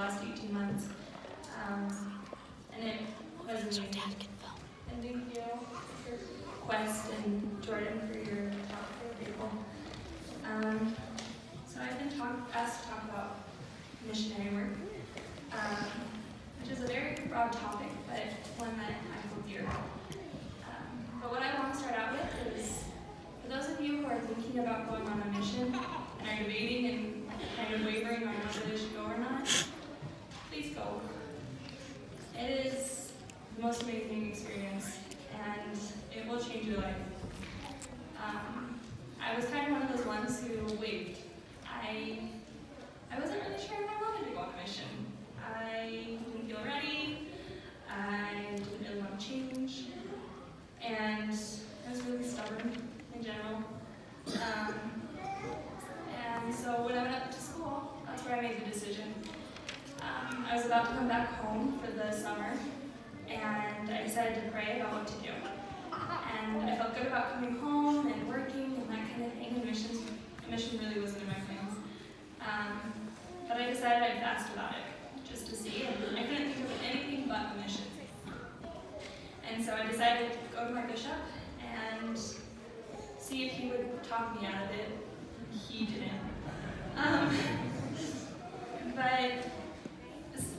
last 18 months. Um, and it was. And thank you for Quest and Jordan for your talk. Very grateful. Um, so I've been talk, asked to talk about missionary work, um, which is a very broad topic, but one that I hold dear. Um, but what I want to start out with is, for those of you who are thinking about going on a mission and are debating and kind of wavering on whether they should go or not, please go. It is the most amazing experience, and it will change your life. Um, I was kind of one of those ones who waved. I I wasn't really sure if I wanted to go on a mission. I didn't feel ready. I didn't really want to change, and I was really stubborn in general. Um, and so when I went up to school, that's where I made the decision. Um, I was about to come back home for the summer, and I decided to pray about what to do. And I felt good about coming home and working and that kind of thing, and missions, mission really wasn't in my plans. Um, but I decided I'd fast about it, just to see, and I couldn't think of anything but a mission. And so I decided to go to my bishop and see if he would talk me out of it. He didn't. Um, but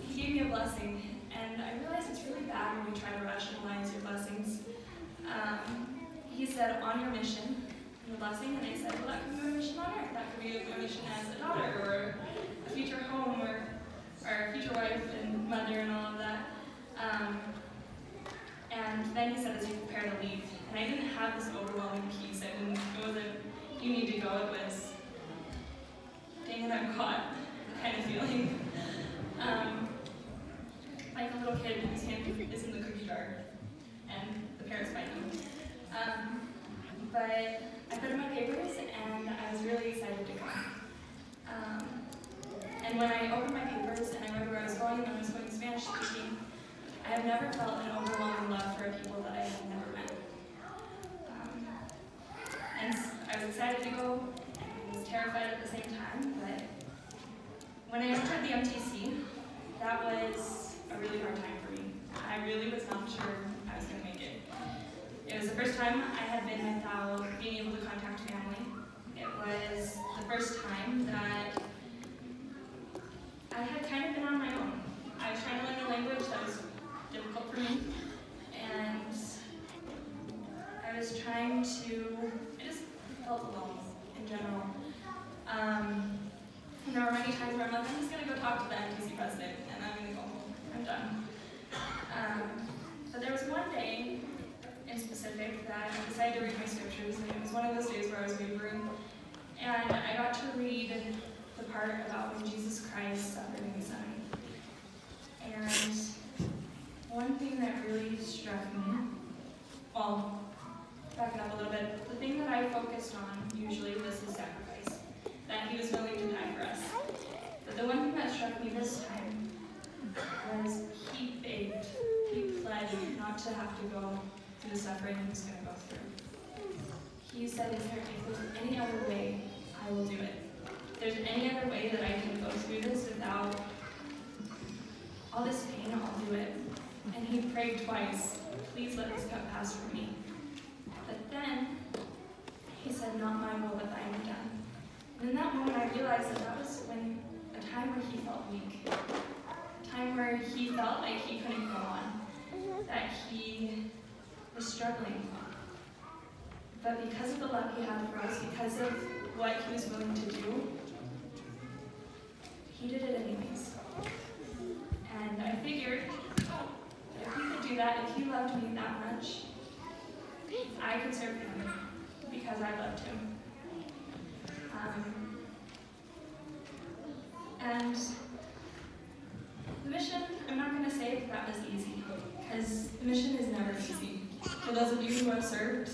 he gave me a blessing, and I really bad when we try to rationalize your blessings. Um, he said, on your mission, the blessing, and I said, well, that could be a mission on earth. That could be a mission as a daughter, or a future home, or, or a future wife and mother, and all of that. Um, and then he said, as you prepare to leave, and I didn't have this overwhelming peace. I didn't, it wasn't, you need to go. It was, dang it, I'm caught kind of feeling. Um, like a little kid whose hand is in the cookie jar, and the parents fight him. Um, but I put in my papers, and I was really excited to go. Um, and when I opened my papers and I read where I was going, and I was going to Spanish speaking, I have never felt an overwhelming love for people that I have never met. Um, and I was excited to go, and I was terrified at the same time, but when I entered the MTC, that was a really hard time for me. I really was not sure I was going to make the first time I had been without being able to contact family. It was the first time that I had kind of been on my own. I was trying to learn a language that was difficult for me, and I was trying to, I just felt alone in general. Um, and there were many times where I'm like, I'm just going to go talk to the MTC president, and I'm going to go home. I'm done. Um, but there was one day in specific that I decided to read my scriptures, and it was one of those days where I was wavering. And I got to read the part about when Jesus Christ suffered the sun. And one thing that really struck me, well, back it up a little bit, the thing that I focused on usually was his sacrifice, that he was willing to die for us. But the one thing that struck me this time was he begged, he pled not to have to go through the suffering he was going to go through. He said, if there's any other way, I will do it. If there's any other way that I can go through this without all this pain, I'll do it. And he prayed twice, please let this cup pass from me. But then, he said, not my will, but thine be done. And in that moment, I realized that that was when a time where he felt weak, a time where he felt like he couldn't go on, that he was struggling. But because of the love he had for us, because of what he was willing to do, he did it anyways. And I figured if he could do that, if he loved me that much, I could serve him because I loved him. Um, and the mission, I'm not going to say that was easy, because the mission is never easy. For those of you who have served,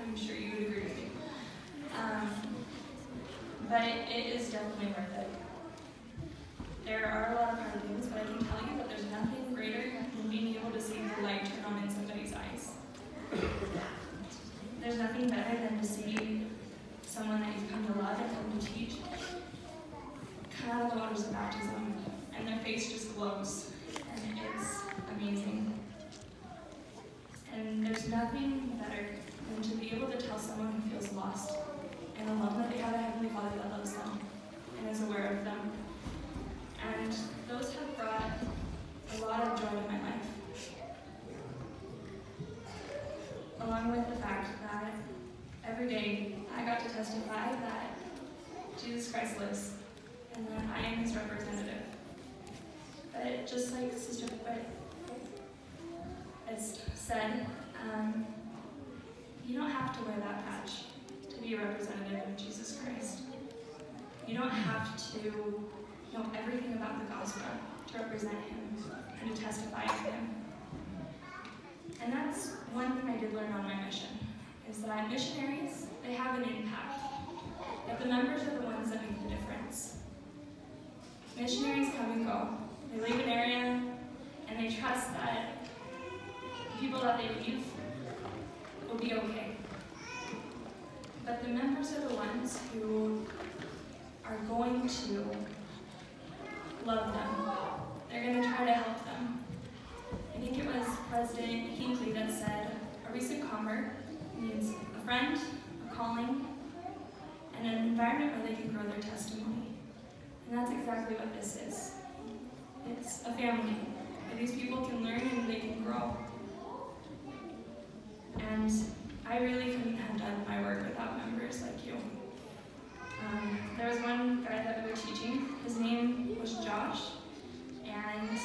I'm sure you would agree with me. Um, but it, is definitely worth it. There are a lot of hard things, but I can tell you that there's nothing greater than being able to see the light turn on in somebody's eyes. There's nothing better than to see someone that you've come to love and come to teach come out of the waters of baptism, and their face just glows, and it's amazing. And there's nothing better than to be able to tell someone who feels lost and the love that they have a Heavenly Father that loves them and is aware of them. And those have brought a lot of joy to my life. Along with the fact that every day I got to testify that Jesus Christ lives and that I am his representative. But just like Sister White has said, um, you don't have to wear that patch to be a representative of Jesus Christ. You don't have to know everything about the gospel to represent him and to testify to him. And that's one thing I did learn on my mission, is that missionaries, they have an impact. That the members are the ones that make the difference. Missionaries come and go. They leave an area and they trust that the people that they leave will be okay. But the members are the ones who are going to love them. They're going to try to help them. I think it was President Hinckley that said, a recent convert needs a friend, a calling, and an environment where they can grow their testimony. And that's exactly what this is. It's a family where these people can learn and they can grow. And I really couldn't have done my work without members like you. There was one guy that we were teaching. His name was Josh, and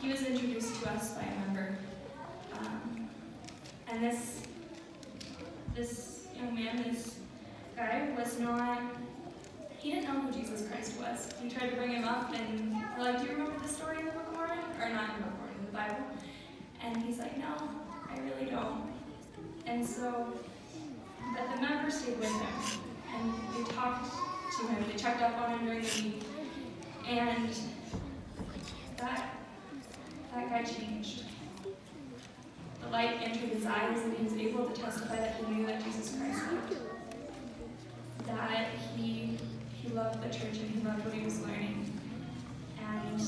he was introduced to us by a member. Um, and this this young man, this guy, was not. He didn't know who Jesus Christ was. We tried to bring him up, and we're like, "Do you remember the story in the Book of Mormon, or not in the Book of Mormon, in the Bible?" And he's like, "No, I really don't." And so, but the members stayed with him, and they talked to him. They checked up on him during the week, and that that guy changed. The light entered his eyes, and he was able to testify that he knew that Jesus Christ lived. That he he loved the church and he loved what he was learning. And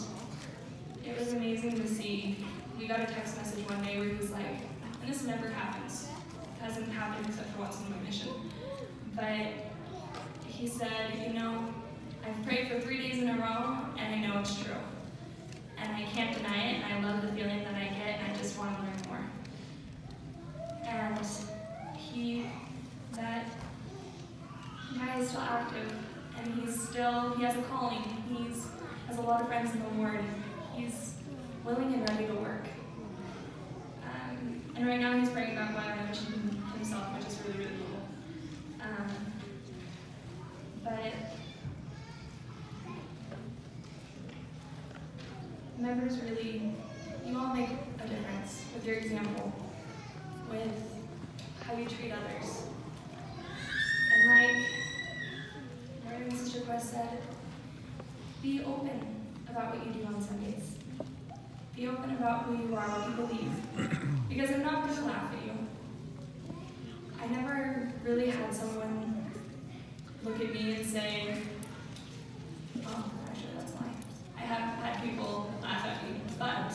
it was amazing to see. We got a text message one day where he was like, and this never happens. It hasn't happened except for once in my mission. But he said, you know, I've prayed for three days in a row and I know it's true. And I can't deny it, and I love the feeling that I get, and I just want to learn more. And he, that guy is still active, and he's still, he has a calling. He's has a lot of friends in the Lord. He's willing and ready to work. Um, and right now he's praying about going on a mission himself, which is really, really cool. Um, but members really, you all make a difference with your example, with how you treat others. And like Mary Sister Quest said, be open about what you do on Sundays. Be open about who you are, what you believe. Because I'm not going to laugh at you. I never really had someone look at me and say, oh, actually, that's a lie. I have had people laugh at me, but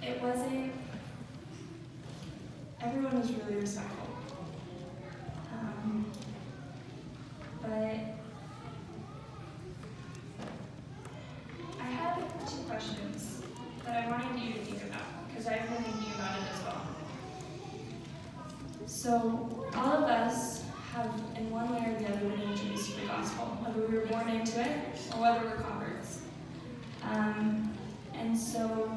it wasn't, everyone was really respectful. Um, but I had two questions that I wanted you to think about, because I've been thinking about it as well. So, all of us have, in one way or the other, been introduced to the gospel, whether we were born into it or whether we're converts. Um, and so,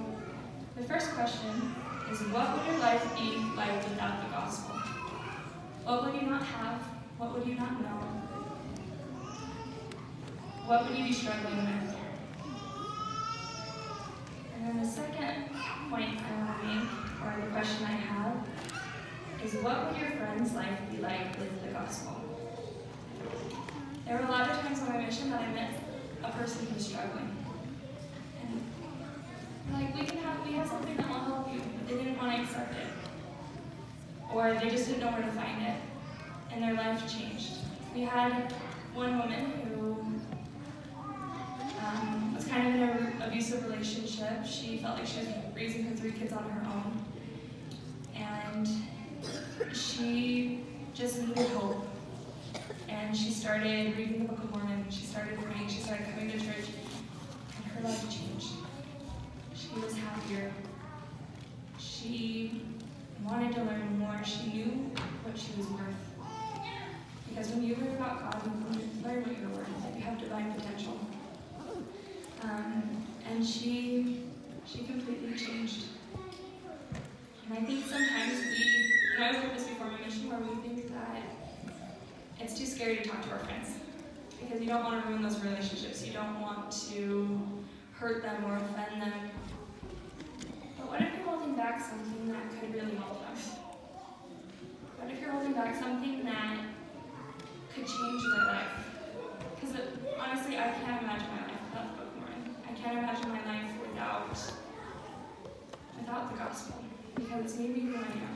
the first question is what would your life be like without the gospel? What would you not have? What would you not know? What would you be struggling with? And then the second point I want to make, or the question I have, is what would your friend's life be like with the gospel? There were a lot of times on my mission that I met a person who was struggling. And like, we can have, we have something that will help you, but they didn't want to accept it. Or they just didn't know where to find it. And their life changed. We had one woman who um, was kind of in an abusive relationship. She felt like she was raising her three kids on her own. And she just needed hope. And she started reading the Book of Mormon. She started praying. She started coming to church. And her life changed. She was happier. She wanted to learn more. She knew what she was worth. Because when you learn about God, you learn what you're worth. You have divine potential. Um, and she she completely changed. And I think sometimes we, and I was heard this before my mission, where we think that it's too scary to talk to our friends because you don't want to ruin those relationships. You don't want to hurt them or offend them. Back something that could really help them? What if you're holding back something that could change their life? Because honestly, I can't imagine my life without the Book of Mormon. I can't imagine my life without without the gospel because it's made me who I am.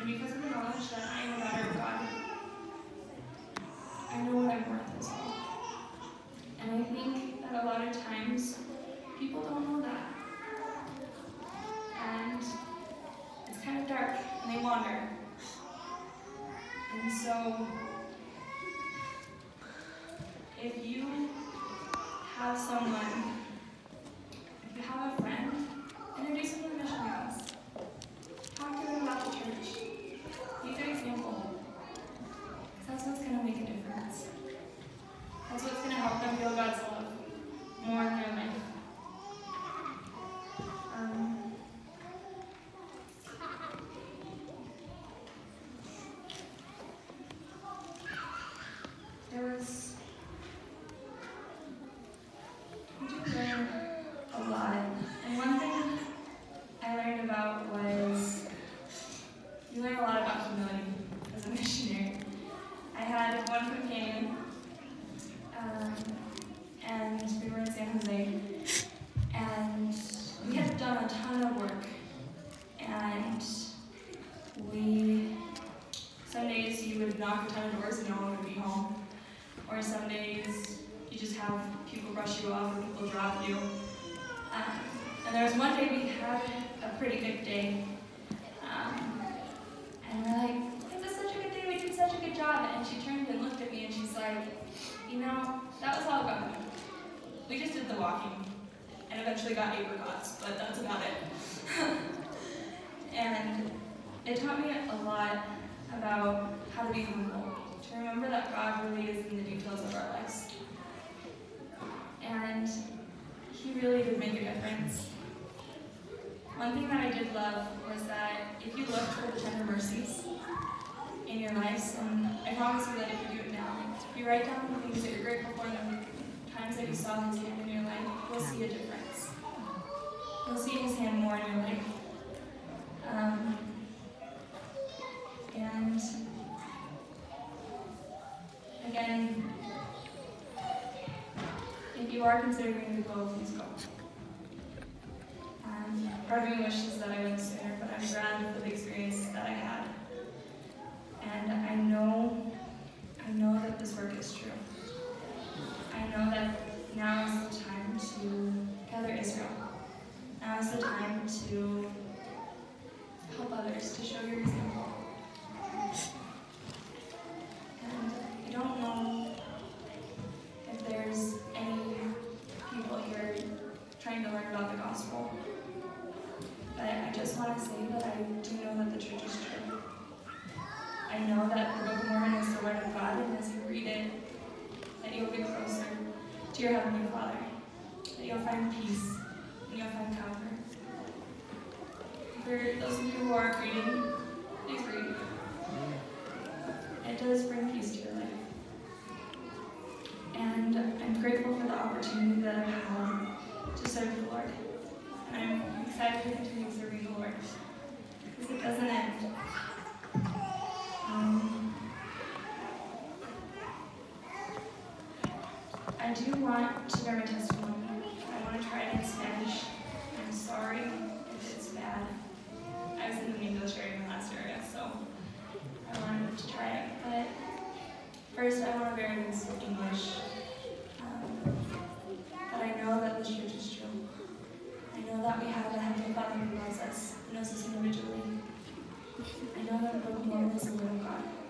And because of the knowledge that I am a daughter of God, I know what I'm worth as well. And I think that a lot of times people don't know that. And it's kind of dark and they wander. And so if you have someone, if you have a friend, introduce them to the mission class. Talk to them about the church. Be their example. Because that's what's going to make a difference. That's what's going to help them feel God's love more in their life. Um, there was we did learn a lot. And one thing I learned about was you learn a lot about humility as a missionary. I had one companion, um, and we were in San Jose, and we had done a ton of work, and we, some days you would knock a ton of doors and no one would be home, or some days you just have people brush you off or people drop you. Um, and there was one day we had a pretty good day. Um, and we're like, it was such a good day, we did such a good job. And she turned and looked at me and she's like, you know, that was all God. We just did the walking and eventually got apricots, but that's about it. and it taught me a lot about how to be humble, to remember that God really is in the details of our lives. And he really did make a difference. One thing that I did love was that if you look for the tender mercies in your lives, and I promise you that if you do it now, you write down the things that you're grateful for and the times that you saw his hand in your life, you'll see a difference. You'll see his hand more in your life. Um, and again, if you are considering to go, please go. Um, part of me wishes that I went sooner, but I'm glad for the experience that I had. And I know, I know that this work is true. I know that now is the time to gather Israel. Now is the time to help others, to show your example. And I don't know learn about the gospel. But I just want to say that I do know that the church is true. I know that the Book of Mormon is the Word of God, and as you read it, that you'll get closer to your Heavenly Father, that you'll find peace, and you'll find comfort. For those of you who are reading, please read. It does bring peace to your life. And I'm grateful for the opportunity that I've had to serve the Lord. And I'm excited to continue serving the Lord. Because it doesn't end. Um, I do want to share my testimony. His new God.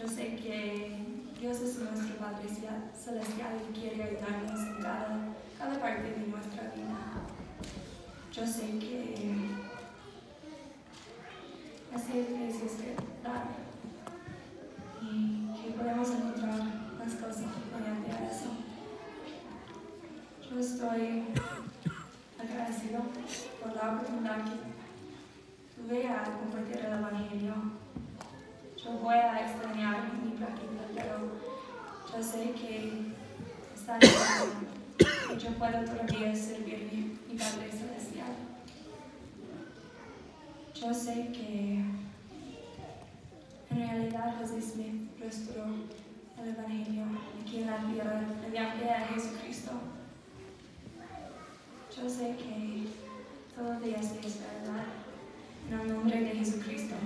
Yo sé que Dios es nuestro Padre Celestial y quiere ayudarnos en cada, cada parte de nuestra vida. Yo sé que esta iglesia es verdad y que podemos encontrar las cosas mediante eso. Yo estoy agradecido por la oportunidad que tuve a compartir el Evangelio. Yo voy a pero yo sé que está bien y yo puedo todavía servir mi, Padre Celestial. Yo sé que en realidad Jesús me restauró el Evangelio aquí en la tierra mediante a Jesucristo. Yo sé que todo día es verdad. En el nombre de Jesucristo.